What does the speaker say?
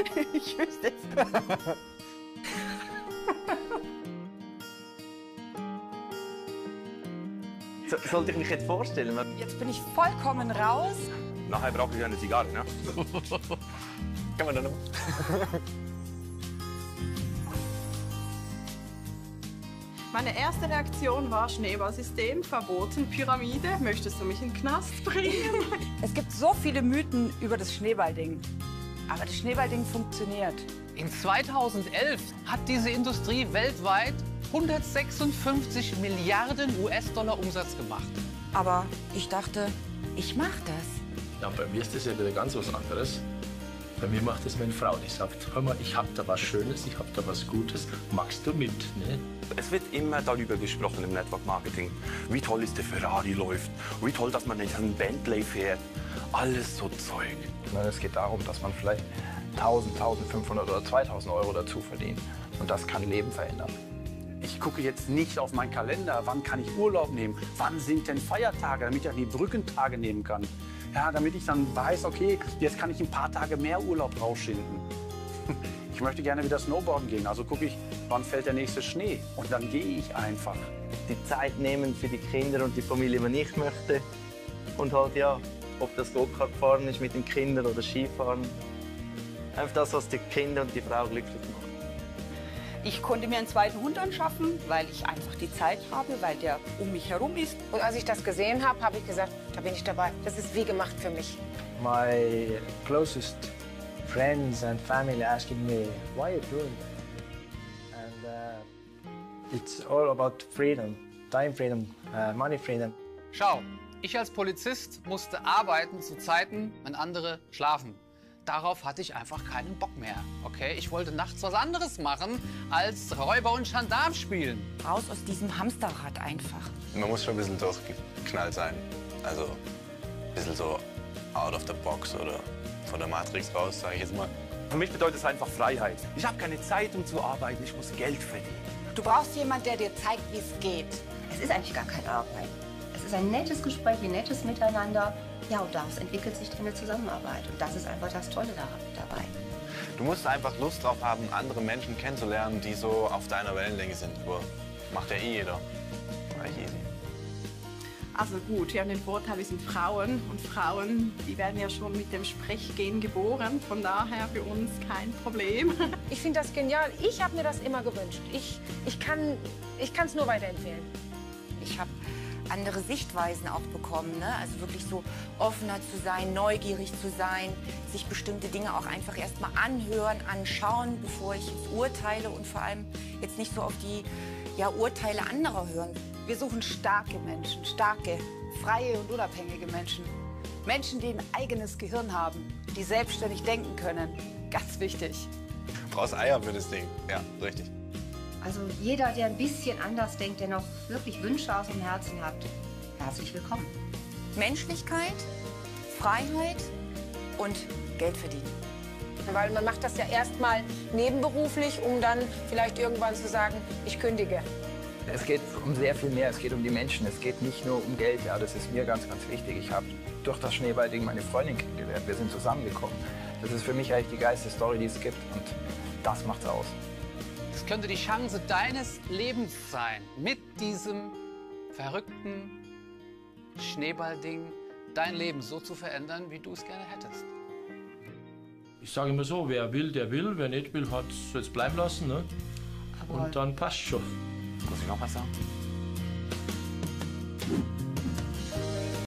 ich wüsste es. So, sollte ich mich jetzt vorstellen? Jetzt bin ich vollkommen raus. Nachher brauche ich eine Zigarre, ne? Kann man dann noch? Meine erste Reaktion war Schneeballsystem, verboten, Pyramide. Möchtest du mich in den Knast bringen? Es gibt so viele Mythen über das Schneeballding. Aber das Schneeballding funktioniert. In 2011 hat diese Industrie weltweit 156 Milliarden US-Dollar Umsatz gemacht. Aber ich dachte, ich mach das. Ja, bei mir ist das ja wieder ganz was anderes. Bei mir macht das meine Frau, die sagt, hör mal, ich hab da was Schönes, ich hab da was Gutes, magst du mit? Ne? Es wird immer darüber gesprochen im Network Marketing, wie toll ist der Ferrari läuft, wie toll, dass man in einem Bentley fährt. Alles so Zeug. Es geht darum, dass man vielleicht 1000, 1500 oder 2000 Euro dazu verdient. Und das kann Leben verändern. Ich gucke jetzt nicht auf meinen Kalender, wann kann ich Urlaub nehmen, wann sind denn Feiertage, damit ich die Brückentage nehmen kann. Ja, damit ich dann weiß, okay, jetzt kann ich ein paar Tage mehr Urlaub rausschinden. Ich möchte gerne wieder Snowboarden gehen, also gucke ich, wann fällt der nächste Schnee. Und dann gehe ich einfach. Die Zeit nehmen für die Kinder und die Familie, wenn ich möchte. Und halt ja, ob das Go-Kart fahren ist mit den Kindern oder Skifahren. Einfach das, was die Kinder und die Frau glücklich macht. Ich konnte mir einen zweiten Hund anschaffen, weil ich einfach die Zeit habe, weil der um mich herum ist. Und als ich das gesehen habe, habe ich gesagt, da bin ich dabei. Das ist wie gemacht für mich. My closest friends and family asking me, why are you doing that? And uh, it's all about freedom, time freedom, uh, money freedom. Schau, ich als Polizist musste arbeiten zu Zeiten, wenn andere schlafen. Darauf hatte ich einfach keinen Bock mehr. Okay, ich wollte nachts was anderes machen als Räuber und Gendarm spielen. Raus aus diesem Hamsterrad einfach. Man muss schon ein bisschen durchgeknallt sein. Also ein bisschen so out of the box oder von der Matrix raus, sage ich jetzt mal. Für mich bedeutet es einfach Freiheit. Ich habe keine Zeit, um zu arbeiten. Ich muss Geld verdienen. Du brauchst jemanden, der dir zeigt, wie es geht. Es ist eigentlich gar keine Arbeit. Es ist ein nettes Gespräch, ein nettes Miteinander. Ja, und daraus entwickelt sich dann eine Zusammenarbeit. Und das ist einfach das Tolle da, dabei. Du musst einfach Lust drauf haben, andere Menschen kennenzulernen, die so auf deiner Wellenlänge sind. Aber macht ja eh jeder. Eigentlich easy. Also gut, wir haben den Vorteil, wir sind Frauen. Und Frauen, die werden ja schon mit dem Sprechgehen geboren. Von daher für uns kein Problem. Ich finde das genial. Ich habe mir das immer gewünscht. Ich, ich kann es nur weiterempfehlen. Ich habe andere Sichtweisen auch bekommen. Ne? Also wirklich so offener zu sein, neugierig zu sein, sich bestimmte Dinge auch einfach erst mal anhören, anschauen, bevor ich jetzt urteile und vor allem jetzt nicht so auf die ja, Urteile anderer hören. Wir suchen starke Menschen, starke, freie und unabhängige Menschen. Menschen, die ein eigenes Gehirn haben, die selbstständig denken können. Ganz wichtig. Brauchst Eier für das Ding. Ja, richtig. Also jeder, der ein bisschen anders denkt, der noch wirklich Wünsche aus dem Herzen hat, herzlich willkommen. Menschlichkeit, Freiheit und Geld verdienen. Weil man macht das ja erstmal nebenberuflich, um dann vielleicht irgendwann zu sagen, ich kündige. Es geht um sehr viel mehr. Es geht um die Menschen. Es geht nicht nur um Geld. Ja, das ist mir ganz, ganz wichtig. Ich habe durch das Schneeballding meine Freundin kennengelernt. Wir sind zusammengekommen. Das ist für mich eigentlich die geilste Story, die es gibt. Und das macht's aus. Es könnte die Chance deines Lebens sein, mit diesem verrückten Schneeballding dein Leben so zu verändern, wie du es gerne hättest. Ich sage immer so, wer will, der will, wer nicht will, hat es jetzt bleiben lassen. Ne? Und dann passt schon. Muss ich noch was sagen?